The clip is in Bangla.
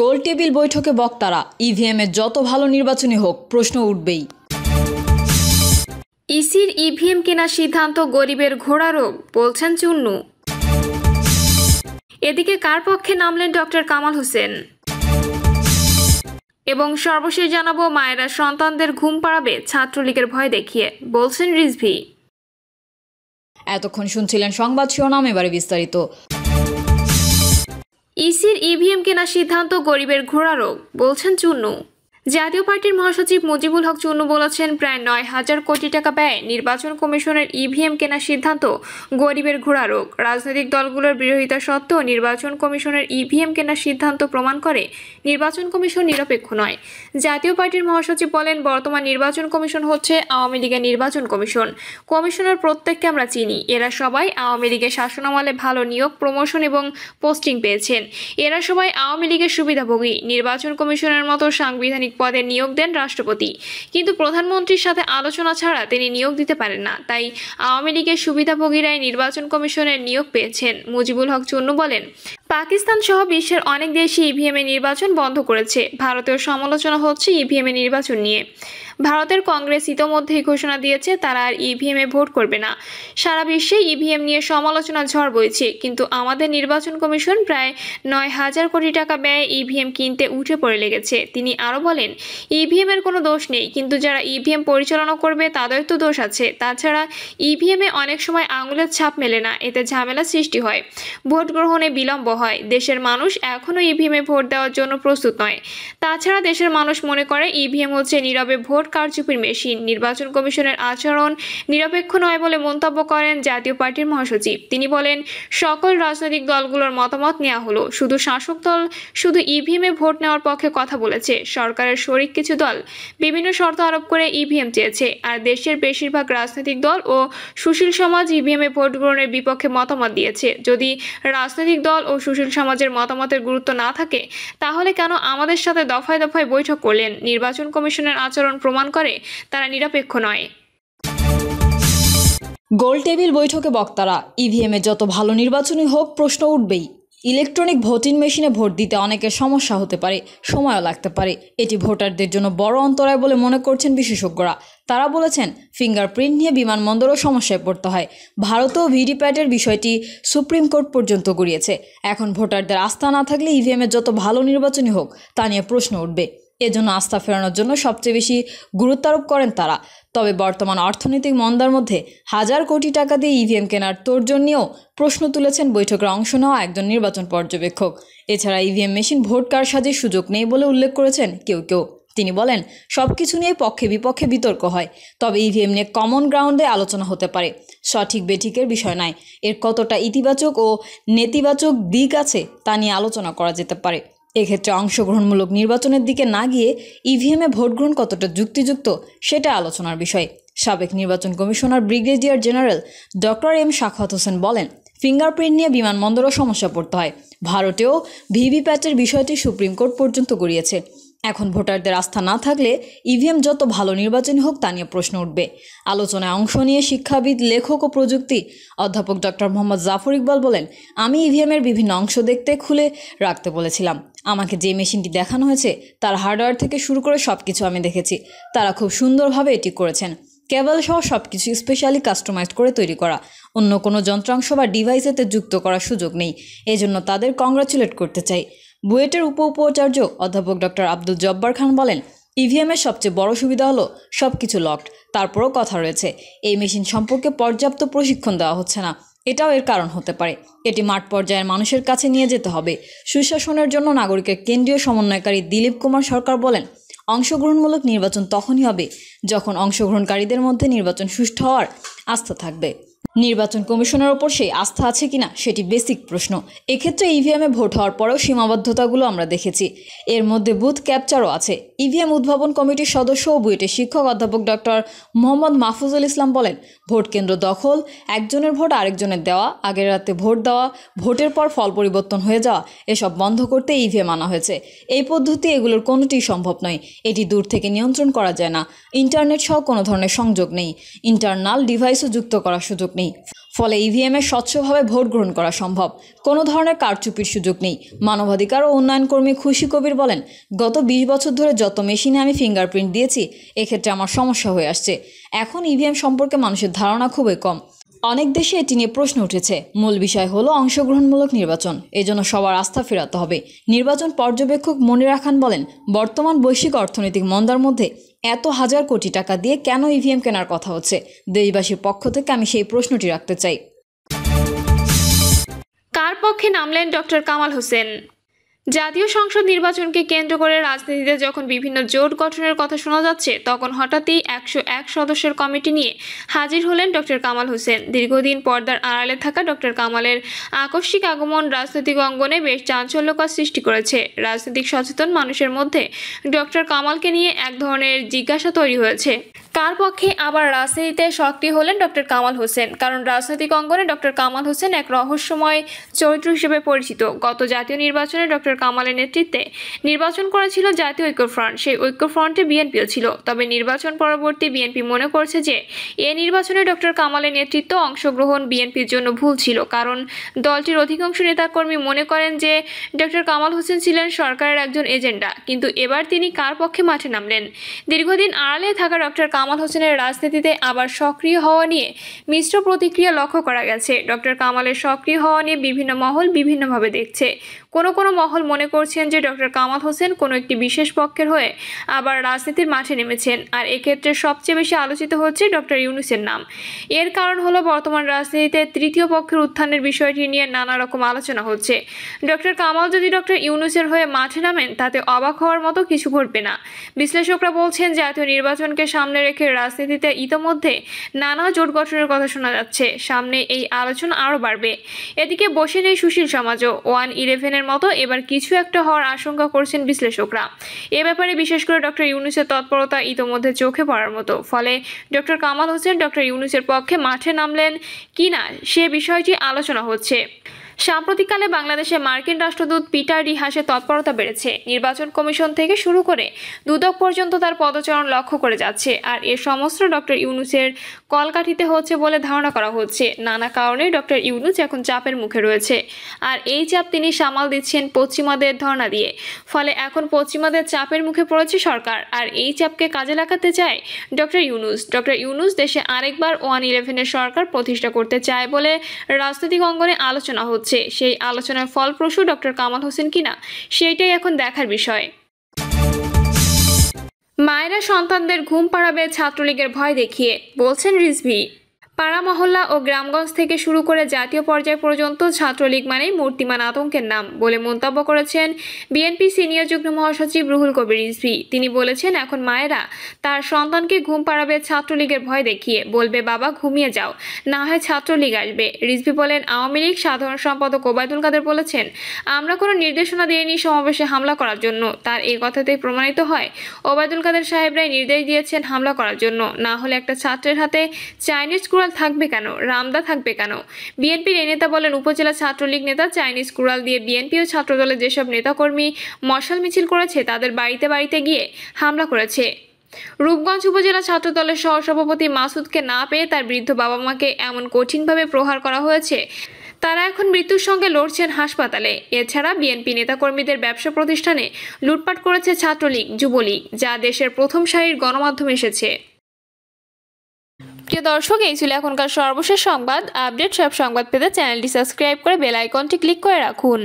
গোল টেবিল বৈঠকে বক্তারা ইভিএমে যত ভালো নির্বাচনী হোক প্রশ্ন উঠবেই। ইসির ইভিএম কেনার সিদ্ধান্ত গরিবের ঘোড়া রোগ বলছেন চুন্নু। এদিকে কার পক্ষে নামলেন ডক্টর কামাল হোসেন? এবং সর্বশেষ জানাব মায়েরা সন্তানদের ঘুম পাড়াবে ছাত্রলীগের ভয় দেখিয়ে বলছেন রিজভি। এতক্ষণ শুনছিলেন সংবাদ শিরোনাম এবারে বিস্তারিত। ইসির ইভিএম কেনার সিদ্ধান্ত গরিবের ঘোড়া রোগ বলছেন চুন্নু। জাতীয় পার্টির মহাসচিব মুজিবুল হক চুন্নু বলেছেন, প্রায় নয় হাজার কোটি টাকা ব্যয় নির্বাচন কমিশনের ইভিএম কেনার সিদ্ধান্ত গরিবের ঘোড়া রোগ। রাজনৈতিক দলগুলোর বিরোধিতা সত্ত্বেও নির্বাচন কমিশনের ইভিএম কেনার সিদ্ধান্ত প্রমাণ করে নির্বাচন কমিশন নিরপেক্ষ নয়। জাতীয় পার্টির মহাসচিব বলেন, বর্তমান নির্বাচন কমিশন হচ্ছে আওয়ামী লীগের নির্বাচন কমিশন। কমিশনের প্রত্যেককে আমরা চিনি। এরা সবাই আওয়ামী লীগের শাসনামলে ভালো নিয়োগ, প্রমোশন এবং পোস্টিং পেয়েছেন। এরা সবাই আওয়ামী লীগের সুবিধাভোগী। নির্বাচন কমিশনের মতো সাংবিধানিক পদে নিয়োগ দেন রাষ্ট্রপতি। কিন্তু প্রধানমন্ত্রীর সাথে আলোচনা ছাড়া তিনি নিয়োগ দিতে পারেন না। তাই আওয়ামী লীগের সুবিধাভোগীরাই নির্বাচন কমিশনের নিয়োগ পেয়েছেন, মুজিবুল হক চুন্নু বলেন। পাকিস্তান সহ বিশ্বের অনেক দেশই ইভিএম এ নির্বাচন বন্ধ করেছে। ভারতের সমালোচনা হচ্ছে ইভিএম এ নির্বাচন নিয়ে। ভারতের কংগ্রেস ইতোমধ্যেই ঘোষণা দিয়েছে, তারা আর ইভিএম এ ভোট করবে না। সারা বিশ্বে ইভিএম নিয়ে সমালোচনা ঝড় বইছে, কিন্তু আমাদের নির্বাচন কমিশন প্রায় নয় হাজার কোটি টাকা ব্যয়ে ইভিএম কিনতে উঠে পড়ে লেগেছে। তিনি আরও বলেন ইভিএম এর কোনো দোষ নেই, কিন্তু যারা ইভিএম পরিচালনা করবে তাদের তো দোষ আছে। তাছাড়া ইভিএম অনেক সময় আঙুলের ছাপ মেলে না, এতে ঝামেলা সৃষ্টি হয়। ভোট গ্রহণে বিলম্ব হয়। দেশের মানুষ এখনও ইভিএমে ভোট দেওয়ার জন্য প্রস্তুত নয়। তাছাড়া দেশের মানুষ মনে করে ইভিএম হচ্ছে নীরবে ভোট কারচুপির মেশিন। নির্বাচন কমিশনের আচরণ নিরপেক্ষ নয় বলে মন্তব্য করেন জাতীয় পার্টির মহাসচিব। তিনি বলেন, সকল রাজনৈতিক দলগুলোর মতামত নেওয়া হলো। শুধু শাসক দল, শুধু ইভিএমে ভোট নেওয়ার পক্ষে কথা বলেছে। সরকারের শরিক কিছু দল বিভিন্ন শর্ত আরোপ করে ইভিএম চেয়েছে। আর দেশের বেশিরভাগ রাজনৈতিক দল ও সুশীল সমাজ ইভিএমে ভোট গ্রহণের বিপক্ষে মতামত দিয়েছে। যদি রাজনৈতিক দল ও সুশীল সমাজের মতামতের গুরুত্ব না থাকে, তাহলে কেন আমাদের সাথে দফায় দফায় বৈঠক করলেন? নির্বাচন কমিশনের আচরণ প্রমাণ করে তারা নিরপেক্ষ নয়। গোল টেবিল বৈঠকে বক্তারা ইভিএম ইভিএমে যত ভালো নির্বাচনই হোক, প্রশ্ন উঠবেই। ইলেকট্রনিক ভোটিং মেশিনে ভোট দিতে অনেকের সমস্যা হতে পারে, সময়ও লাগতে পারে। এটি ভোটারদের জন্য বড় অন্তরায় বলে মনে করছেন বিশেষজ্ঞরা। তারা বলেছেন, ফিঙ্গারপ্রিন্ট নিয়ে বিমানবন্দরও সমস্যায় পড়তে হয়। ভারতেও ভিডিপ্যাটের বিষয়টি সুপ্রিম কোর্ট পর্যন্ত গড়িয়েছে। এখন ভোটারদের আস্থা না থাকলে ইভিএমের যত ভালো নির্বাচনী হোক, তা নিয়ে প্রশ্ন উঠবে। এজন্য আস্থা ফেরানোর জন্য সবচেয়ে বেশি গুরুত্বারোপ করেন তারা। তবে বর্তমান অর্থনৈতিক মন্দার মধ্যে হাজার কোটি টাকা দিয়ে ইভিএম কেনার তোড়জোড় নিয়েও প্রশ্ন তুলেছেন বৈঠকে অংশ নেওয়া একজন নির্বাচন পর্যবেক্ষক। এছাড়া ইভিএম মেশিন ভোট কার কারসাজির সুযোগ নেই বলে উল্লেখ করেছেন কেউ কেউ। তিনি বলেন সব কিছু নিয়ে পক্ষে বিপক্ষে বিতর্ক হয়, তবে ইভিএম নিয়ে কমন গ্রাউন্ডে আলোচনা হতে পারে। সঠিক বেঠিকের বিষয় নয়, এর কতটা ইতিবাচক ও নেতিবাচক দিক আছে তা নিয়ে আলোচনা করা যেতে পারে। এক্ষেত্রে অংশগ্রহণমূলক নির্বাচনের দিকে না গিয়ে ইভিএমে ভোটগ্রহণ কতটা যুক্তিযুক্ত সেটা আলোচনার বিষয়। সাবেক নির্বাচন commissioner, brigadier general doctor M Sakhawat Hossain বলেন, ফিঙ্গারপ্রিন্ট নিয়ে বিমানবন্দরও সমস্যা পড়তে হয়। ভারতেও ভিভিপ্যাটের বিষয়টি সুপ্রিম কোর্ট পর্যন্ত গড়িয়েছে। এখন ভোটারদের আস্থা না থাকলে ইভিএম যত ভালো নির্বাচনী হোক তা নিয়ে প্রশ্ন উঠবে। আলোচনায় অংশ নিয়ে শিক্ষাবিদ, লেখক ও প্রযুক্তি অধ্যাপক ডক্টর মোহাম্মদ জাফর ইকবাল বলেন, আমি ইভিএমের বিভিন্ন অংশ দেখতে খুলে রাখতে বলেছিলাম। আমাকে যে মেশিনটি দেখানো হয়েছে, তার হার্ডওয়্যার থেকে শুরু করে সব কিছু আমি দেখেছি। তারা খুব সুন্দরভাবে এটি করেছেন। কেবল সহ সব কিছু স্পেশালি কাস্টমাইজ করে তৈরি করা। অন্য কোনো যন্ত্রাংশ বা ডিভাইসেতে যুক্ত করার সুযোগ নেই। এজন্য তাদের কংগ্রাচুলেট করতে চাই। বুয়েটের উপ উপাচার্য অধ্যাপক ডক্টর আব্দুল জব্বার খান বলেন, ইভিএমের সবচেয়ে বড় সুবিধা হলো সব কিছু লকড তারপরও কথা রয়েছে। এই মেশিন সম্পর্কে পর্যাপ্ত প্রশিক্ষণ দেওয়া হচ্ছে না। এটাও এর কারণ হতে পারে। এটি মাঠ পর্যায়ের মানুষের কাছে নিয়ে যেতে হবে। সুশাসনের জন্য নাগরিকের কেন্দ্রীয় সমন্বয়কারী দিলীপ কুমার সরকার বলেন, অংশগ্রহণমূলক নির্বাচন তখনই হবে যখন অংশগ্রহণকারীদের মধ্যে নির্বাচন সুষ্ঠু হওয়ার আস্থা থাকবে। নির্বাচন কমিশনের ওপর সেই আস্থা আছে কিনা সেটি বেসিক প্রশ্ন। এক্ষেত্রে ইভিএমে ভোট হওয়ার পরেও সীমাবদ্ধতাগুলো আমরা দেখেছি। এর মধ্যে বুথ ক্যাপচারও আছে। ইভিএম উদ্ভাবন কমিটির সদস্য ও বুয়েটের শিক্ষক অধ্যাপক ডক্টর মোহাম্মদ মাহফুজুল ইসলাম বলেন, ভোট কেন্দ্র দখল, একজনের ভোট আরেকজনের দেওয়া, আগের রাতে ভোট দেওয়া, ভোটের পর ফল পরিবর্তন হয়ে যাওয়া, এসব বন্ধ করতে ইভিএম আনা হয়েছে। এই পদ্ধতি এগুলোর কোনোটিই সম্ভব নয়। এটি দূর থেকে নিয়ন্ত্রণ করা যায় না। ইন্টারনেট সহ কোনো ধরনের সংযোগ নেই। ইন্টারনাল ডিভাইসও যুক্ত করার সুযোগ নেই। ফলে ইভিএমে স্বচ্ছভাবে ভোট গ্রহণ করা সম্ভব। কোনো ধরনের কারচুপির সুযোগ নেই। মানবাধিকার ও উন্নয়ন কর্মী খুশি কবির বলেন, গত বিশ বছর ধরে যত মেশিনে আমি ফিঙ্গারপ্রিন্ট দিয়েছি, এক্ষেত্রে আমার সমস্যা হয়ে আসছে। এখন ইভিএম সম্পর্কে মানুষের ধারণা খুবই কম। অনেক দেশে এটি নিয়ে প্রশ্ন উঠেছে। মূল বিষয় হলো অংশগ্রহণমূলক নির্বাচন। এজন্য সবার আস্থা ফেরাতে হবে। নির্বাচন পর্যবেক্ষক মনিরা খান বলেন, বর্তমান বৈশ্বিক অর্থনৈতিক মন্দার মধ্যে এত হাজার কোটি টাকা দিয়ে কেন ইভিএম কেনার কথা হচ্ছে? দেশবাসীর পক্ষ থেকে আমি সেই প্রশ্নটি রাখতে চাই। কার পক্ষে নামলেন ডক্টর কামাল হোসেন? জাতীয় সংসদ নির্বাচনকে কেন্দ্র করে রাজনীতিতে যখন বিভিন্ন জোট গঠনের কথা শোনা যাচ্ছে, তখন হঠাৎই একশো এক সদস্যের কমিটি নিয়ে হাজির হলেন ডক্টর কামাল হোসেন। দীর্ঘদিন পর্দার আড়ালে থাকা ডক্টর কামালের আকস্মিক আগমন রাজনৈতিক অঙ্গনে বেশ চাঞ্চল্যকর সৃষ্টি করেছে। রাজনৈতিক সচেতন মানুষের মধ্যে ডক্টর কামালকে নিয়ে এক ধরনের জিজ্ঞাসা তৈরি হয়েছে। কার পক্ষে আবার রাজনীতিতে সক্রিয় হলেন ডক্টর কামাল হোসেন? কারণ রাজনৈতিক অঙ্গনে ডক্টর কামাল হোসেন এক রহস্যময় চরিত্র হিসেবে পরিচিত। গত জাতীয় নির্বাচনে ডক্টর কামালের নেতৃত্বে নির্বাচন করেছিল জাতীয় ঐক্যফ্রন্ট সেই ঐক্যফ্রন্টে বিএনপিও ছিল। তবে নির্বাচন পরবর্তী বিএনপি মনে করছে যে, এ নির্বাচনে ডক্টর কামালের নেতৃত্ব অংশগ্রহণ বিএনপির জন্য ভুল ছিল। কারণ দলটির অধিকাংশ নেতাকর্মী মনে করেন যে, ডক্টর কামাল হোসেন ছিলেন সরকারের একজন এজেন্ডা। কিন্তু এবার তিনি কার পক্ষে মাঠে নামলেন? দীর্ঘদিন আড়ালে থাকা ডক্টর কামাল হোসেনের রাজনীতিতে আবার সক্রিয় হওয়া নিয়ে মিশ্র প্রতিক্রিয়া লক্ষ্য করা গেছে। ডক্টর কামালের সক্রিয় হওয়া নিয়ে বিভিন্ন মহল বিভিন্নভাবে দেখছে। কোনো কোনো মহল মনে করছেন যে ডক্টর কামাল হোসেন কোনো একটি বিশেষ পক্ষের হয়ে আবার রাজনীতির মাঠে নেমেছেন। আর এক্ষেত্রে সবচেয়ে বেশি আলোচিত হচ্ছে ডক্টর ইউনুসের নাম। এর কারণ হলো বর্তমান রাজনীতিতে তৃতীয় পক্ষের উত্থানের বিষয়টি নিয়ে নানা রকম আলোচনা হচ্ছে। ডক্টর কামাল যদি ডক্টর ইউনুসের হয়ে মাঠে নামেন, তাতে অবাক হওয়ার মতো কিছু ঘটবে না। বিশ্লেষকরা বলছেন, জাতীয় নির্বাচনকে সামনে রেখে রাজনীতিতে ইতোমধ্যে নানা জোট গঠনের কথা শোনা যাচ্ছে। সামনে এই আলোচনা আরও বাড়বে। এদিকে বসে নেই সুশীল সমাজও। ওয়ান ইলেভেনের মতো এবার কিছু একটা হওয়ার আশঙ্কা করছেন বিশ্লেষকরা। এ ব্যাপারে বিশেষ করে ডক্টর ইউনুসের তৎপরতা ইতোমধ্যে চোখে পড়ার মতো। ফলে ডক্টর কামাল হোসেন ডক্টর ইউনুসের পক্ষে মাঠে নামলেন কিনা সে বিষয়টি আলোচনা হচ্ছে। সাম্প্রতিককালে বাংলাদেশে মার্কিন রাষ্ট্রদূত পিটার ডি হাসের তৎপরতা বেড়েছে। নির্বাচন কমিশন থেকে শুরু করে দুদক পর্যন্ত তার পদচরণ লক্ষ্য করে যাচ্ছে। আর এ সমস্ত ডক্টর ইউনুসের কলকাঠিতে হচ্ছে বলে ধারণা করা হচ্ছে। নানা কারণে ডক্টর ইউনুস এখন চাপের মুখে রয়েছে। আর এই চাপ তিনি সামাল দিচ্ছেন পশ্চিমাদের ধর্ণা দিয়ে। ফলে এখন পশ্চিমাদের চাপের মুখে পড়েছে সরকার। আর এই চাপকে কাজে লাগাতে চায় ডক্টর ইউনুস। ডক্টর ইউনুস দেশে আরেকবার ওয়ান ইলেভেনের সরকার প্রতিষ্ঠা করতে চায় বলে রাজনৈতিক অঙ্গনে আলোচনা হচ্ছে। সেই আলোচনার ফলপ্রসূ ডক্টর কামাল হোসেন কিনা, সেইটাই এখন দেখার বিষয়। মায়েরা সন্তানদের ঘুম পাড়াবে ছাত্রলীগের ভয় দেখিয়ে, বলছেন রিজভি। পাড়া মহল্লা ও গ্রামগঞ্জ থেকে শুরু করে জাতীয় পর্যায় পর্যন্ত ছাত্রলীগ মানেই মূর্তিমান আতঙ্কের নাম বলে মন্তব্য করেছেন বিএনপি সিনিয়র যুগ্ম মহাসচিব রুহুল কবির রিজভি। তিনি বলেছেন, এখন মায়েরা তার সন্তানকে ঘুম পাড়াবে, ছাত্রলীগের ভয় দেখিয়ে বলবে, বাবা, ঘুমিয়ে যাও, না হয় ছাত্রলীগ আসবে। রিজভি বলেন, আওয়ামী লীগ সাধারণ সম্পাদক ওবায়দুল কাদের বলেছেন, আমরা কোনো নির্দেশনা দিইনি সমাবেশে হামলা করার জন্য, তার এই কথাতেই প্রমাণিত হয়। ওবায়দুল কাদের সাহেবরাই নির্দেশ দিয়েছেন হামলা করার জন্য, না হলে একটা ছাত্রের হাতে চাইনিজ কুড়াল থাকবে কেন? রামদা থাকবে কেন? বিএনপির এই নেতা বলেন, উপজেলা ছাত্রলীগ নেতা চাইনিজ কুড়াল দিয়ে বিএনপি ও ছাত্রদলের যেসব নেতাকর্মী মশাল মিছিল করেছে, তাদের বাড়িতে বাড়িতে গিয়ে হামলা করেছে। রূপগঞ্জ উপজেলা ছাত্রদলের সহসভাপতি মাসুদকে না পেয়ে তার বৃদ্ধ বাবা মাকে এমন কঠিনভাবে প্রহার করা হয়েছে। তারা এখন মৃত্যুর সঙ্গে লড়ছেন হাসপাতালে। এছাড়া বিএনপি নেতাকর্মীদের ব্যবসা প্রতিষ্ঠানে লুটপাট করেছে ছাত্রলীগ, যুবলীগ, যা দেশের প্রথম সারির গণমাধ্যমে এসেছে। দর্শক, এই ছিল এখনকার সর্বশেষ সংবাদ। আপডেট সব সংবাদ পেতে চ্যানেলটি সাবস্ক্রাইব করে বেল আইকনটি ক্লিক করে রাখুন।